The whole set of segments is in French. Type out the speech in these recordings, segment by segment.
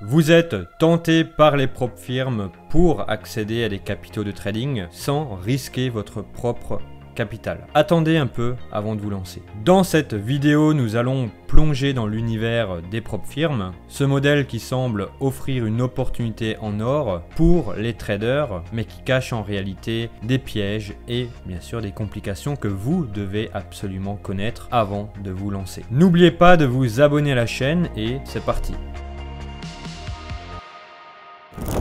Vous êtes tenté par les propres firmes pour accéder à des capitaux de trading sans risquer votre propre capital. Attendez un peu avant de vous lancer. Dans cette vidéo, nous allons plonger dans l'univers des propres firmes, ce modèle qui semble offrir une opportunité en or pour les traders, mais qui cache en réalité des pièges et bien sûr des complications que vous devez absolument connaître avant de vous lancer. N'oubliez pas de vous abonner à la chaîne et c'est parti.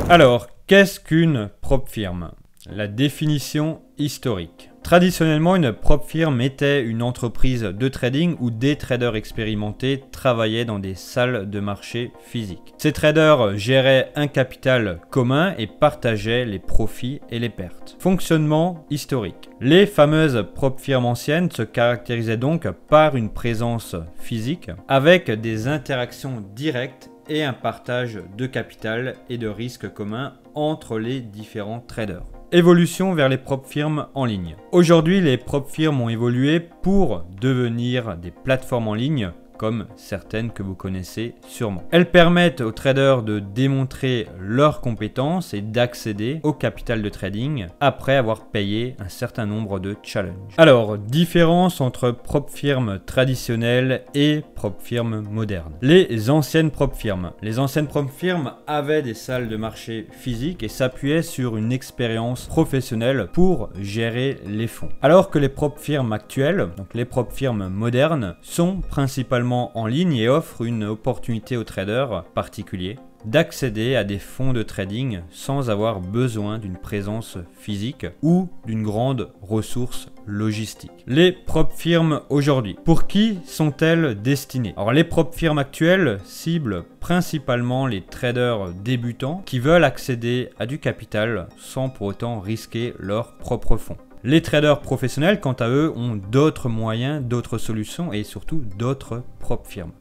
Alors, qu'est-ce qu'une propre firme? La définition historique. Traditionnellement, une propre firme était une entreprise de trading où des traders expérimentés travaillaient dans des salles de marché physiques. Ces traders géraient un capital commun et partageaient les profits et les pertes. Fonctionnement historique. Les fameuses propres firmes anciennes se caractérisaient donc par une présence physique avec des interactions directes et un partage de capital et de risques communs entre les différents traders. Évolution vers les propres firmes en ligne. Aujourd'hui, les propres firmes ont évolué pour devenir des plateformes en ligne comme certaines que vous connaissez sûrement. Elles permettent aux traders de démontrer leurs compétences et d'accéder au capital de trading après avoir payé un certain nombre de challenges. Alors, différence entre propres firmes traditionnelles et propres firmes modernes. Les anciennes propres firmes. Les anciennes propres firmes avaient des salles de marché physiques et s'appuyaient sur une expérience professionnelle pour gérer les fonds. Alors que les propres firmes actuelles, donc les propres firmes modernes, sont principalement en ligne et offre une opportunité aux traders particuliers d'accéder à des fonds de trading sans avoir besoin d'une présence physique ou d'une grande ressource logistique. Les propres firmes aujourd'hui, pour qui sont-elles destinées? Alors les propres firmes actuelles ciblent principalement les traders débutants qui veulent accéder à du capital sans pour autant risquer leurs propres fonds. Les traders professionnels, quant à eux, ont d'autres moyens, d'autres solutions et surtout d'autres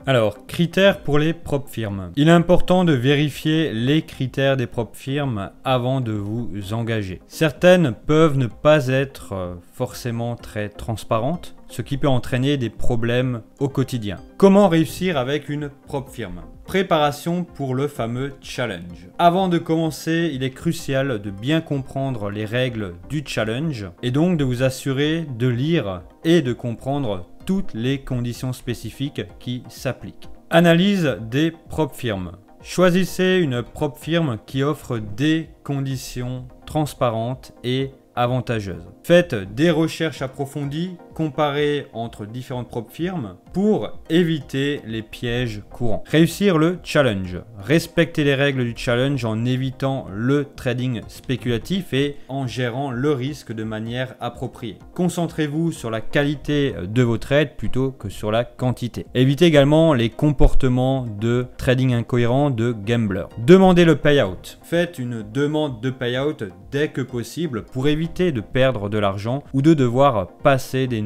Alors, critères pour les propres firmes. Il est important de vérifier les critères des propres firmes avant de vous engager. Certaines peuvent ne pas être euh, forcément très transparentes, ce qui peut entraîner des problèmes au quotidien. Comment réussir avec une propre firme? Préparation pour le fameux challenge. Avant de commencer, il est crucial de bien comprendre les règles du challenge et donc de vous assurer de lire et de comprendre toutes les conditions spécifiques qui s'appliquent. Analyse des propres firmes. Choisissez une propre firme qui offre des conditions transparentes et avantageuses. Faites des recherches approfondies, comparez entre différentes propres firmes pour éviter les pièges courants. Réussir le challenge. Respectez les règles du challenge en évitant le trading spéculatif et en gérant le risque de manière appropriée. Concentrez-vous sur la qualité de vos trades plutôt que sur la quantité. Évitez également les comportements de trading incohérent de gambler. Demandez le payout. Faites une demande de payout dès que possible pour éviter de perdre de l'argent ou de devoir passer des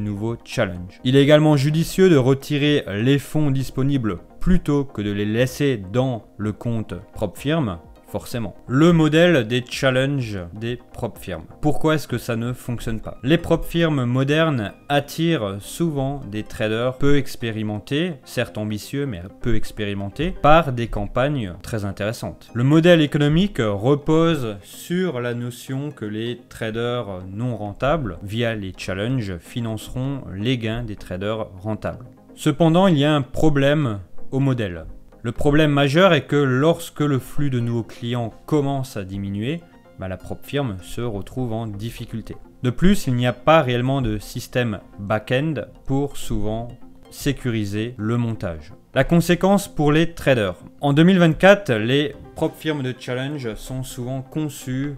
Il est également judicieux de retirer les fonds disponibles plutôt que de les laisser dans le compte propre firme forcément. Le modèle des challenges des propres firmes. Pourquoi est-ce que ça ne fonctionne pas? Les propres firmes modernes attirent souvent des traders peu expérimentés, certes ambitieux mais peu expérimentés, par des campagnes très intéressantes. Le modèle économique repose sur la notion que les traders non rentables, via les challenges, financeront les gains des traders rentables. Cependant, il y a un problème au modèle. Le problème majeur est que lorsque le flux de nouveaux clients commence à diminuer, bah, la propre firme se retrouve en difficulté. De plus, il n'y a pas réellement de système back-end pour souvent sécuriser le montage. La conséquence pour les traders. En 2024, les propres firmes de challenge sont souvent conçues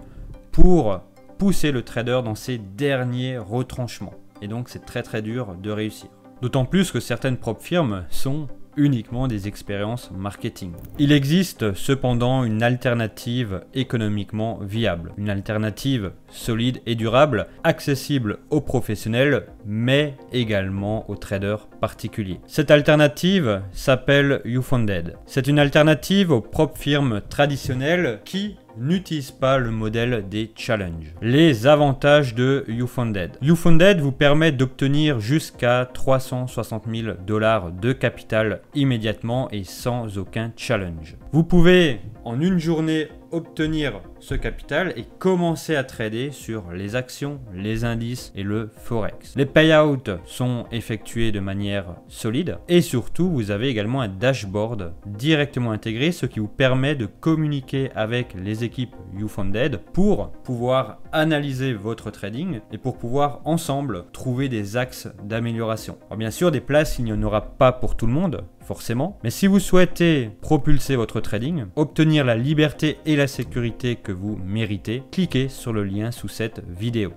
pour pousser le trader dans ses derniers retranchements. Et donc c'est très très dur de réussir. D'autant plus que certaines propres firmes sont uniquement des expériences marketing. Il existe cependant une alternative économiquement viable, une alternative solide et durable, accessible aux professionnels, mais également aux traders particulier. Cette alternative s'appelle YouFunded. C'est une alternative aux propres firmes traditionnelles qui n'utilisent pas le modèle des challenges. Les avantages de YouFunded. YouFunded vous permet d'obtenir jusqu'à 360 000 dollars de capital immédiatement et sans aucun challenge. Vous pouvez en une journée obtenir ce capital et commencer à trader sur les actions, les indices et le forex. Les payouts sont effectués de manière solide et surtout vous avez également un dashboard directement intégré ce qui vous permet de communiquer avec les équipes YouFunded pour pouvoir analyser votre trading et pour pouvoir ensemble trouver des axes d'amélioration. bien sûr des places il n'y en aura pas pour tout le monde forcément. Mais si vous souhaitez propulser votre trading, obtenir la liberté et la sécurité que vous méritez, cliquez sur le lien sous cette vidéo.